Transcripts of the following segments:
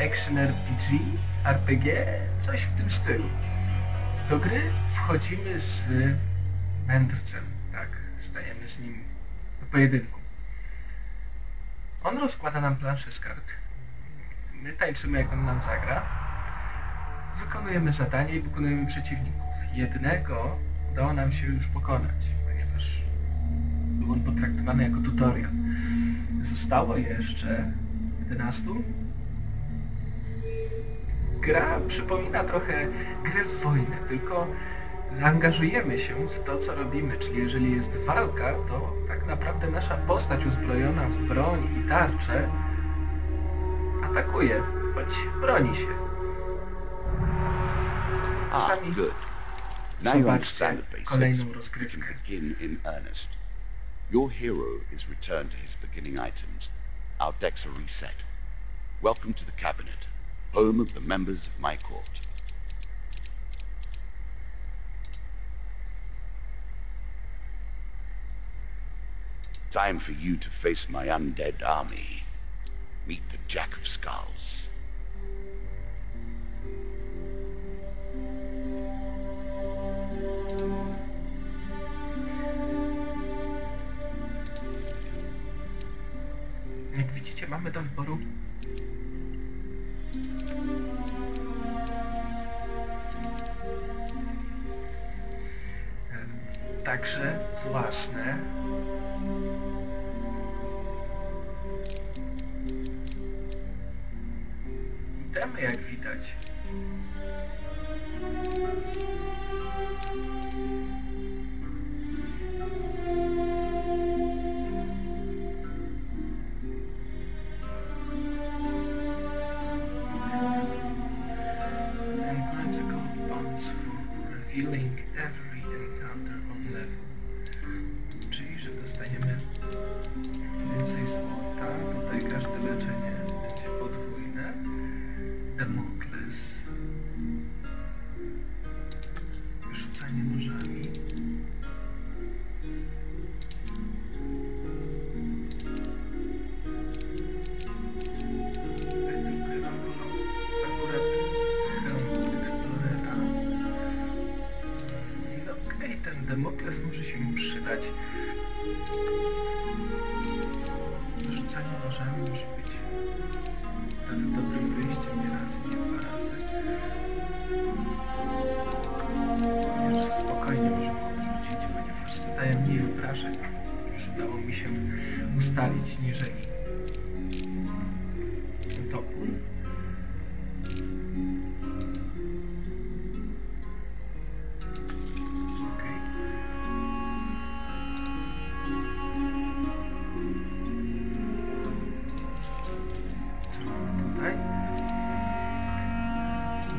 action RPG, RPG, coś w tym stylu. Do gry wchodzimy z mędrcem, tak, stajemy z nim do pojedynku. On rozkłada nam planszę z kart. My tańczymy, jak on nam zagra. Wykonujemy zadanie i wykonujemy przeciwników. Jednego udało nam się już pokonać, ponieważ był on potraktowany jako tutorial. Zostało jeszcze 11. Gra przypomina trochę grę w wojnę, tylko zaangażujemy się w to, co robimy, czyli jeżeli jest walka, to tak naprawdę nasza postać uzbrojona w broń i tarczę atakuje, bądź broni się. Sami zobaczcie kolejną rozgrywkę. Your hero is returned to his beginning items. Our decks are reset. Welcome to the cabinet, home of the members of my court. Time for you to face my undead army. Meet the Jack of Skulls. Jak widzicie, mamy do wyboru także własne itemy, jak widać. Przydać. Rzucanie nożami może być akurat dobrym wyjściem nie raz, nie dwa razy. Już spokojnie możemy odrzucić, ponieważ zadaje mniej obrażeń. Już udało mi się ustalić niżeli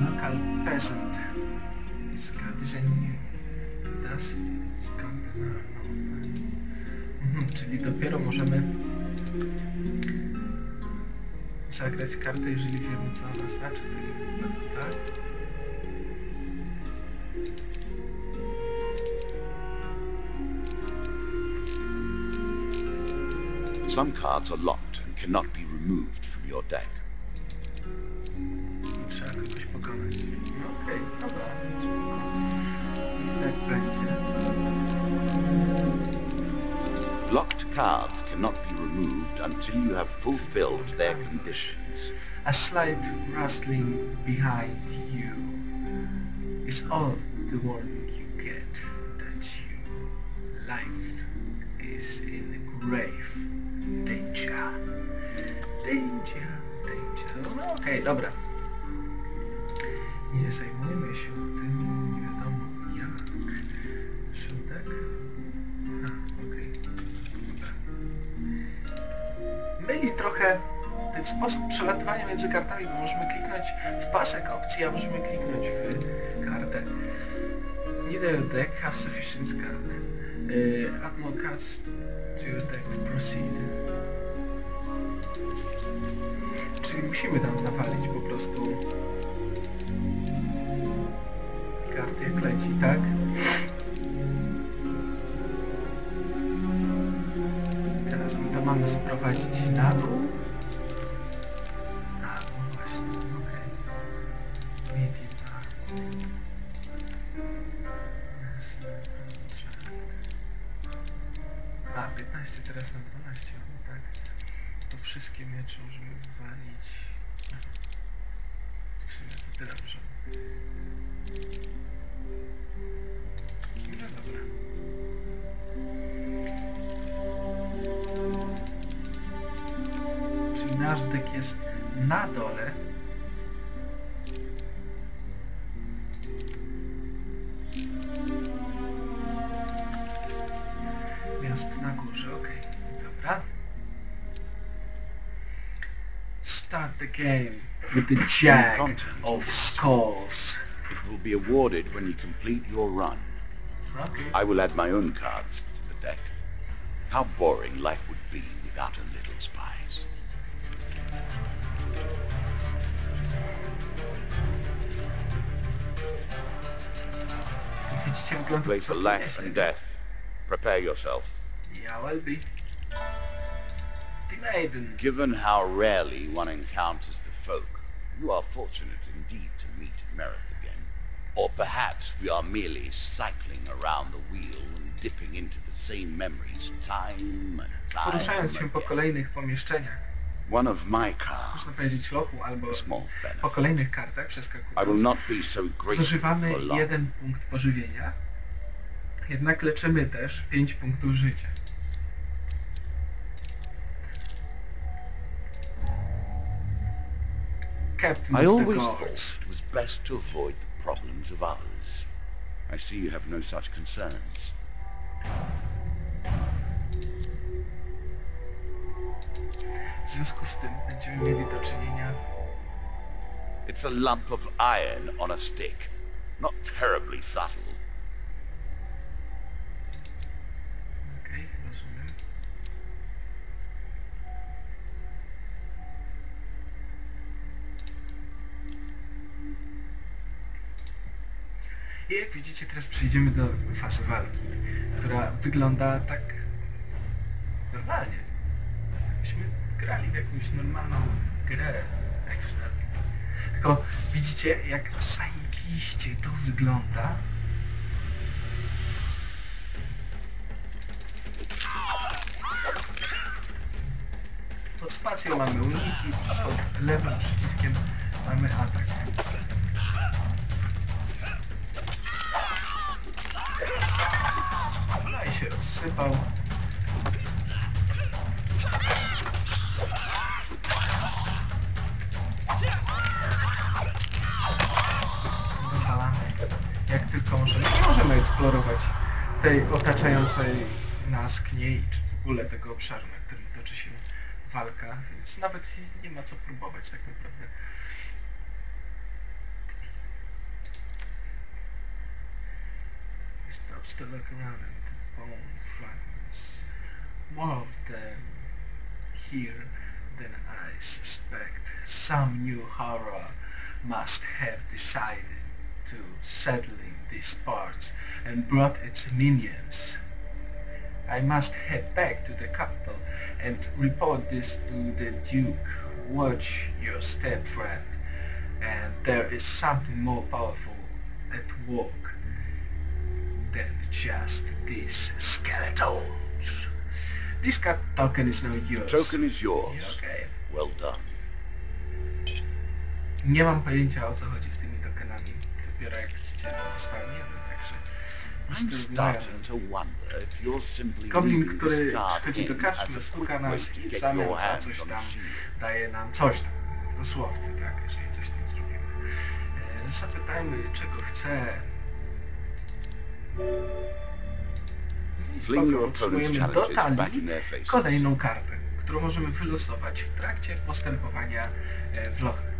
Local peasant. Skradizenie. Das skandynawne. Mhm, czyli dopiero możemy zagrać kartę, jeżeli wiemy, co ona znaczy w takim wypadku, tak? Some cards are locked and cannot be removed from your deck. Cards cannot be removed until you have fulfilled their conditions. A slight rustling behind you is all the warning you get that you life is in grave danger. Danger, danger. No okej, dobra. Nie zajmujmy się tym, trochę ten sposób przelatywania między kartami, bo możemy kliknąć w pasek opcji, a możemy kliknąć w kartę. Neither deck have sufficient card. Uh, add more cards to your deck to proceed. Czyli musimy tam nawalić po prostu karty jak leci, tak? Na dół. A, no właśnie, okej. Meeting A. Następny contract. A, 15 teraz na 12 mamy, tak? To wszystkie miecze możemy wywalić. Jest na dole. Miast na górze, okej. Dobra. Start the game with the Jack of Skulls. It will be awarded when you complete your run. Okej. I will add my own cards to the deck. How boring life would be without a little Widzicie, wygląda for life and death. Prepare yourself. Yeah, well be. The Given how rarely one encounters the folk, you are fortunate indeed to meet Merith again. Or perhaps we are merely cycling around the wheel and dipping into the same memories time and time Poruszając się po again. kolejnych pomieszczeniach, One of my można cards, powiedzieć lochu, albo po kolejnych kartach przeskakując, so zużywamy jeden punkt pożywienia, jednak leczymy też 5 punktów życia. Captain I always thought it was best to avoid the problems of others. I see you have no such concerns. W związku z tym będziemy mieli do czynienia It's a lump of iron on a stick. Not terribly subtle. Okej, rozumiem. I jak widzicie, teraz przejdziemy do fazy walki, która wygląda tak normalnie. Grali w jakąś normalną grę RPG. Tylko widzicie, jak zajebiście to wygląda. Pod spacją mamy uniki, pod lewym przyciskiem mamy atak. No się rozsypał. Nie możemy eksplorować tej otaczającej nas kniei, czy w ogóle tego obszaru, na którym toczy się walka, więc nawet nie ma co próbować tak naprawdę. Stops bone fragments. More of them here than I suspect. Some new horror must have decided to settle in these parts and brought its minions. I must head back to the capital and report this to the Duke. Watch your step, friend. And there is something more powerful at work than just these skeletons. This cat token is now yours. Token is yours. Okay. Well done. Nie mam pojęcia o co chodzi z. Dopiero jak widzicie, no, jeden, także... I'm starting to wonder if you're simply Goblin, który przychodzi do karczmy, stuka nas i w zamian za coś tam daje nam coś tam. Dosłownie, tak, jeżeli coś tam zrobimy. E, zapytajmy, czego chce. I your opponent's otrzymujemy do talii kolejną kartę, którą możemy wylosować w trakcie postępowania e, w lochach.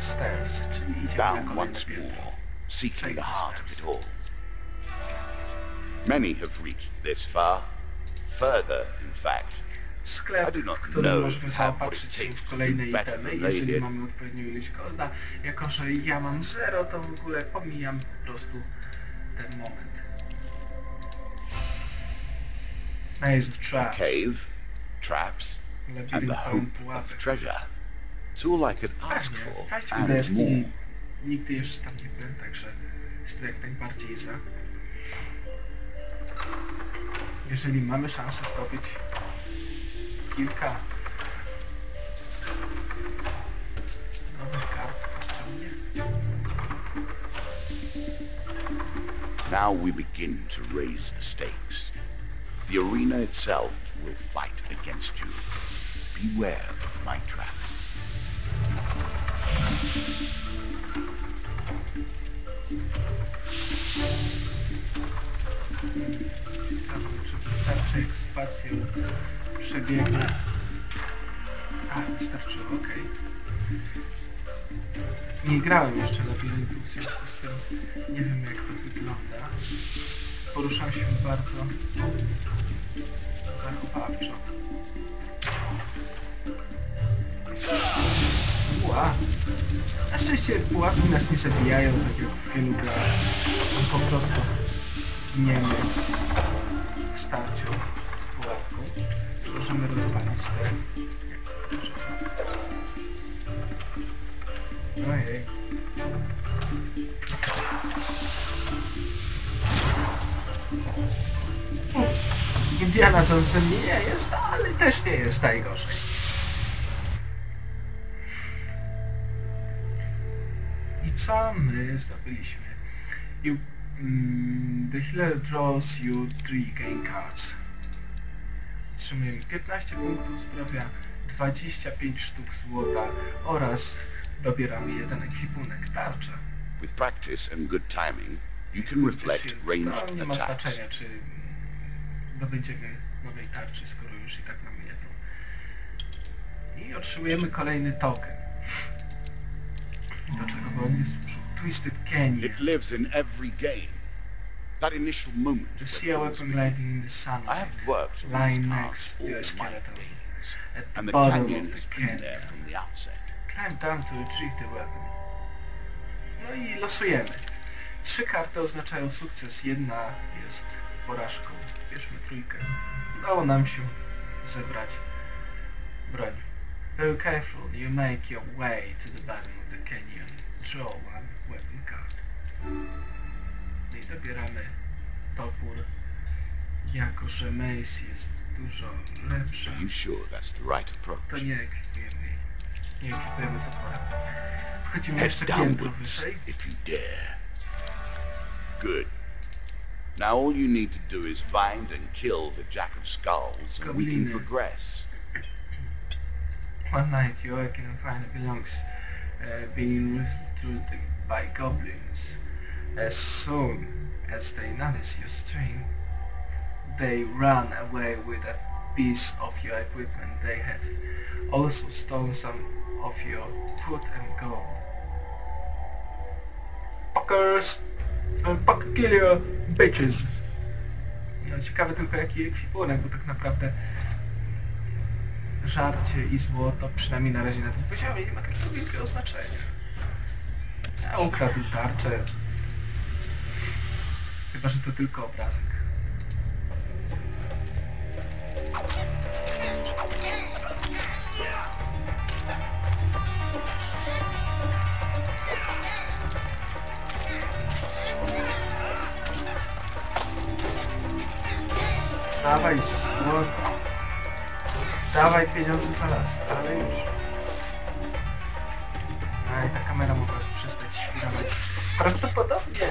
Stairs, czyli idziemy na Down once more, seeking the heart of it all. Many have reached this far. Further, in fact. Sklep, I do not w którym know możemy zaopatrzyć się w kolejne better itemy. Jeżeli mamy odpowiednią ilość golda, jako że ja mam zero, to w ogóle pomijam po prostu ten moment. Maze of Traps. Cave. traps, and the hope of treasure. It's all I could ask for, wejdźmy do and more. jaskini. Nigdy jeszcze tam nie byłem, także jestem jak najbardziej za. Jeżeli mamy szansę zdobyć kilka nowych kart, to czemu nie? Now we begin to raise the stakes. The arena itself will fight against you. Beware of my traps. Ciekawe, czy wystarczy jak spacją przebiegnę. A, wystarczyło, okej. Nie grałem jeszcze labiryntu, w związku z tym nie wiem jak to wygląda. Poruszam się bardzo zachowawczo. Na szczęście pułapki nas nie zabijają, tak jak w wielu grach, że po prostu giniemy w starciu z pułapką. Czy możemy rozwalić te... Ojej. Indiana Jones ze mnie nie jest, ale też nie jest najgorzej. Co my zdobyliśmy? You, mm, the healer draws you 3 game cards. Otrzymujemy 15 punktów zdrowia, 25 sztuk złota oraz dobieramy jeden ekwipunek tarcza. With practice and good timing, you can reflect ranged To nie ma attacks. znaczenia, czy dobędziemy nowej tarczy, skoro już i tak mamy jedną. I otrzymujemy kolejny token. Do czego on nie służył? Twisted Canyon. It lives in every game. That initial moment To when see a things weapon gliding in the I sunlight have worked lying next to a skeleton days, at the and the bottom canyon of the been there canyon. from the outset. Climb down to retrieve the weapon. No i losujemy. Trzy karty oznaczają sukces, jedna jest porażką. Bierzmy trójkę. Udało nam się zebrać broń. Very careful, you make your way to the bottom of the canyon. Draw one weapon card. I dobieramy topór. Jako, że Mace jest dużo lepsza, Are you sure that's the right approach? to nie ekwipujemy jej. Nie ekwipujemy topora. Wchodzimy Head jeszcze piętro wyżej. if you dare. Good. Now all you need to do is find and kill the Jack of Skulls, and we can progress. One night find it belongs uh, being recruited by goblins. As soon as they notice your string, they run away with a piece of your equipment. They have also stolen some of your food and gold. Fuckers! I'll fuck kill you, bitches! No ciekawe tylko jaki ekwipunek, bo tak naprawdę żarcie i złoto, przynajmniej na razie na tym poziomie, nie ma takiego wielkiego znaczenia. Ja ukradł tarczę. Chyba, że to tylko obrazek. Dawaj pieniądze za las, ale już. Aj, ta kamera mogła przestać świrować. Prawdopodobnie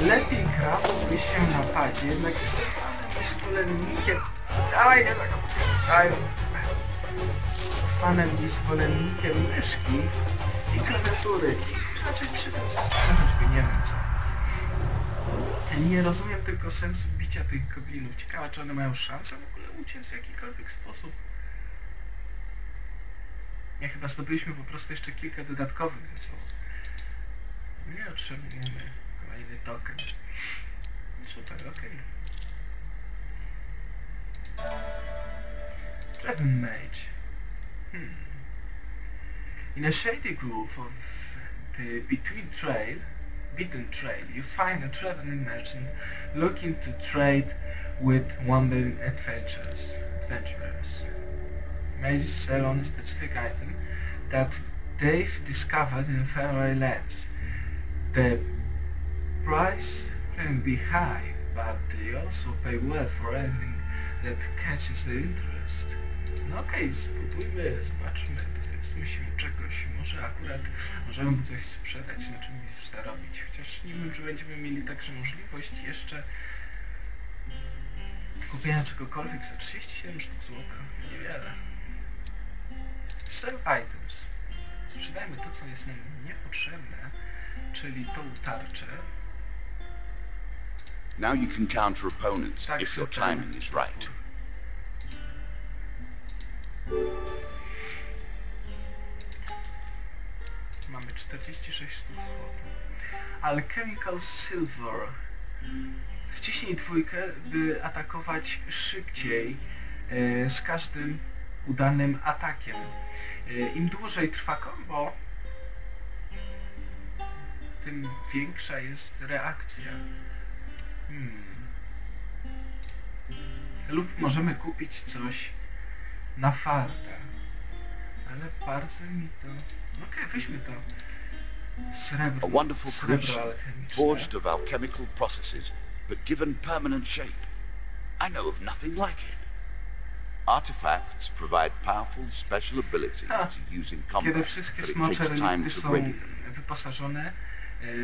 lepiej grałby się na padzie, jednak jestem fanem i zwolennikiem... Dawaj, nie tak... Daj. Fanem i zwolennikiem myszki i klawiatury raczej przy Nie rozumiem tylko sensu bicia tych goblinów. Ciekawe, czy one mają szansę w ogóle uciec w jakikolwiek sposób. Nie, chyba zdobyliśmy po prostu jeszcze kilka dodatkowych ze sobą. Nie otrzymujemy kolejny token. Super, okej. Draven Mage. Hmm. In a shady groove of the Between Trail, beaten trail, you find a traveling merchant looking to trade with wandering adventurers. adventurers. May sell on a specific item that they've discovered in faraway lands. The price can be high, but they also pay well for anything that catches their interest. No okej, spróbujmy, zobaczmy, powiedzmy się czegoś, może akurat możemy coś sprzedać, na czymś zarobić, chociaż nie wiem, czy będziemy mieli także możliwość jeszcze kupienia czegokolwiek za 37 sztuk złota, to niewiele. Sell items. Sprzedajmy to, co jest nam niepotrzebne, czyli tą tarczę. Now you can counter opponents if your timing is right. Mamy 46 sztuk złota. Alchemical Silver. Wciśnij dwójkę, by atakować szybciej e, z każdym udanym atakiem. E, Im dłużej trwa combo, tym większa jest reakcja. Hmm. Lub możemy kupić coś na farta. Ale bardzo mi to... Okej, weźmy to. Srebro. A wonderful creation, forged of alchemical processes, but given permanent shape. I know of nothing like it. Artifacts provide powerful special abilities A, to use in combat, Kiedy wszystkie smocze relikty są wyposażone,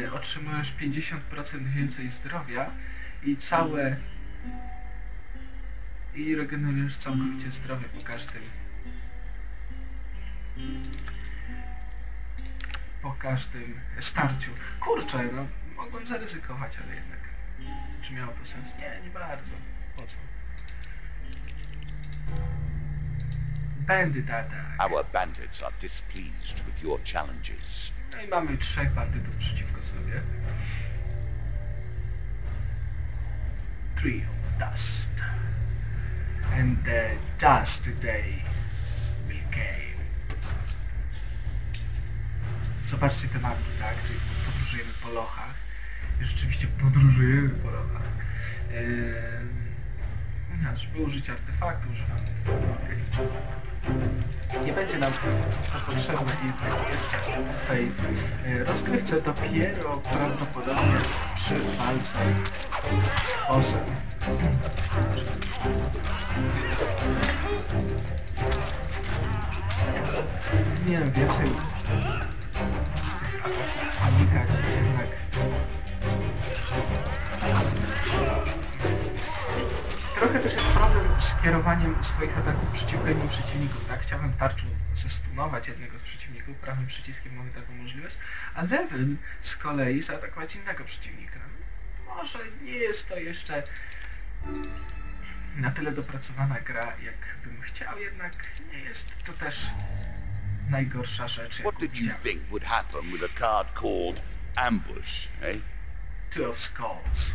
e, otrzymujesz 50% więcej zdrowia i całe... i regenerujesz całkowicie zdrowie po każdym... po każdym starciu. Kurczę, no mogłem zaryzykować, ale jednak... Czy miało to sens? Nie, nie bardzo. Po co? Bandit attack. Our bandits are displeased with your challenges. No i mamy trzech bandytów przeciwko sobie. Three of dust. And the dust today will came. Zobaczcie te mapki, tak? Czyli podróżujemy po lochach. Rzeczywiście podróżujemy po lochach. No, żeby użyć artefaktu używamy dwa. okej. Nie będzie nam to potrzebne jednak jeszcze w tej e, rozgrywce dopiero prawdopodobnie przy walce z bossem. Nie wiem, więcej z tych unikać jednak Trochę też jest problem z kierowaniem swoich ataków przeciwko innym przeciwnikom, tak? Chciałbym tarczą zestunować jednego z przeciwników, prawym przyciskiem mamy taką możliwość, a lewym z kolei zaatakować innego przeciwnika. Może nie jest to jeszcze na tyle dopracowana gra, jak bym chciał, jednak nie jest to też najgorsza rzecz, jaką widziałem. Ambush, eh? Two of Skulls,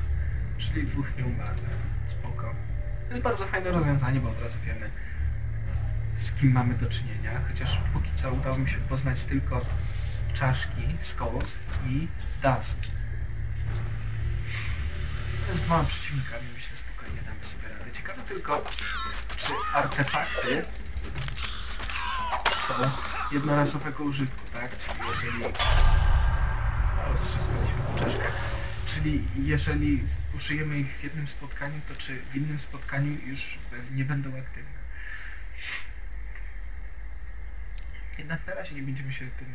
czyli dwóch nieumarłych. Spoko. To jest bardzo fajne rozwiązanie, bo od razu wiemy z kim mamy do czynienia, chociaż póki co udało mi się poznać tylko czaszki, Skulls i Dust. Z dwoma przeciwnikami myślę spokojnie damy sobie radę. Ciekawe tylko, czy artefakty są jednorazowego użytku, tak? Czyli jeżeli no, roztrzaskaliśmy po czaszkach. Czyli jeżeli użyjemy ich w jednym spotkaniu, to czy w innym spotkaniu już nie będą aktywne. Jednak na razie nie będziemy się tym...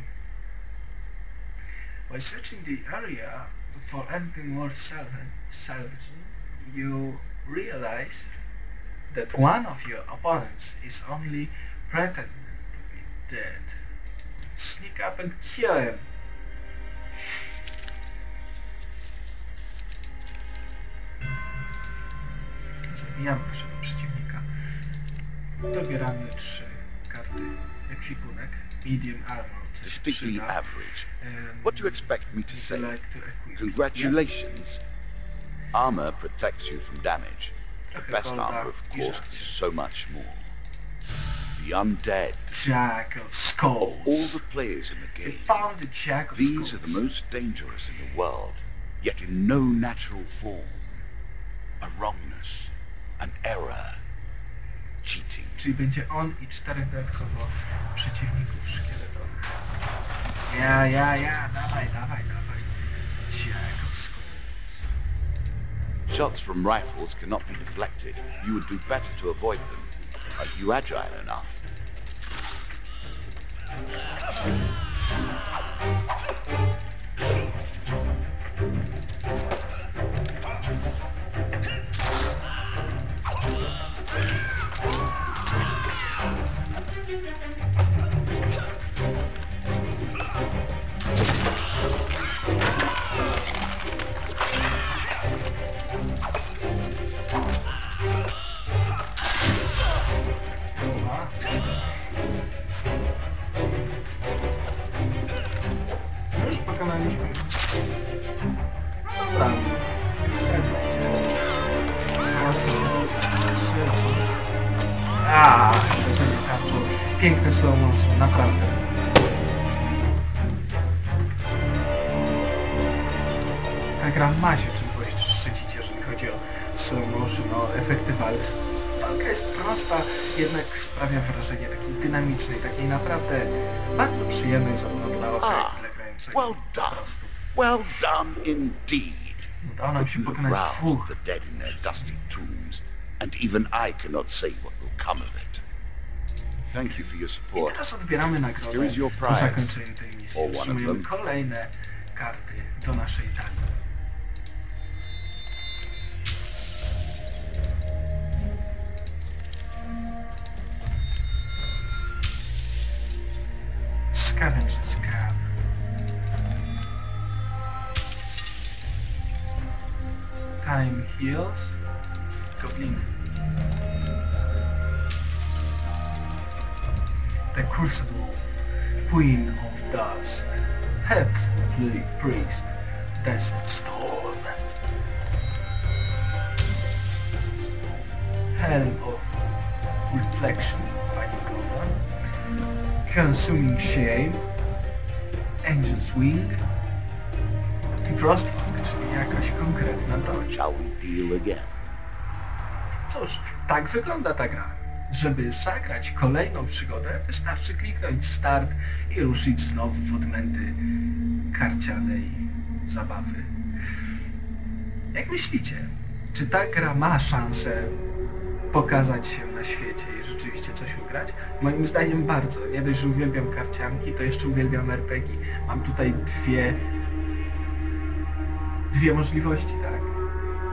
While searching the area for anything worth salvaging, you realize that one of your opponents is only pretending to be dead. Sneak up and kill him. Zabijamy naszego przeciwnika. Dobieramy trzy karty ekwipunek. Medium armor, Distinctly average. What do you expect me to say? you like to equip? Congratulations. Armor protects you from damage. The best armor, of course, is so much more. the undead. Jack of Skulls. Of all the players in the game, found the Jack of these Skulls. are the most dangerous in the world, yet in no natural form. A wrongness, an error, cheating. Czyli będzie on i czterech dodatkowo przeciwników szkieletowych. Ja, ja, ja, dawaj, dawaj, dawaj. Jack of Skulls. Shots from rifles cannot be deflected. You would do better to avoid them. Are you agile enough? Dobra. Slow motion, o efekty walki. Walka jest prosta, jednak sprawia wrażenie takiej dynamicznej, takiej naprawdę bardzo przyjemnej zarówno dla oka, jak Ah, i dla grającego. well done. Well done indeed. Udało nam się pokonać dwóch. the dead in their dusty tombs, and even I cannot say what will come of it. Thank you for your I support. teraz odbieramy nagrodę Here is your po prize. zakończeniu tej misji. Otrzymujemy kolejne karty do naszej talii. Scavenger's Cab. Time heals. Gobliny. The Crucible, Queen of Dust, Helpful Pri- Priest, Desert Storm, Helm of Reflection, Consuming Shame, Angel's Wing i Frostfang, czyli jakaś konkretna broń. Shall we deal again? Cóż, tak wygląda ta gra. Żeby zagrać kolejną przygodę, wystarczy kliknąć start i ruszyć znowu w odmęty karcianej zabawy. Jak myślicie, czy ta gra ma szansę pokazać się na świecie ugrać? Moim zdaniem bardzo. Nie dość, że uwielbiam karcianki, to jeszcze uwielbiam RPG. Mam tutaj dwie dwie możliwości, tak?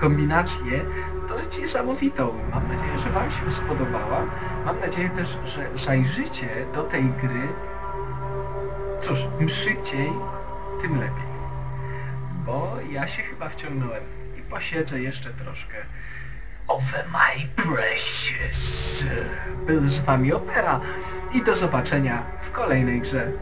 Kombinację dosyć niesamowitą. Mam nadzieję, że Wam się spodobała. Mam nadzieję też, że zajrzycie do tej gry. Cóż, im szybciej, tym lepiej. Bo ja się chyba wciągnąłem i posiedzę jeszcze troszkę. Over my precious. Był z Wami Opera i do zobaczenia w kolejnej grze